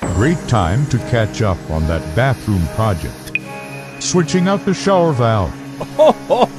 Great time to catch up on that bathroom project. Switching out the shower valve.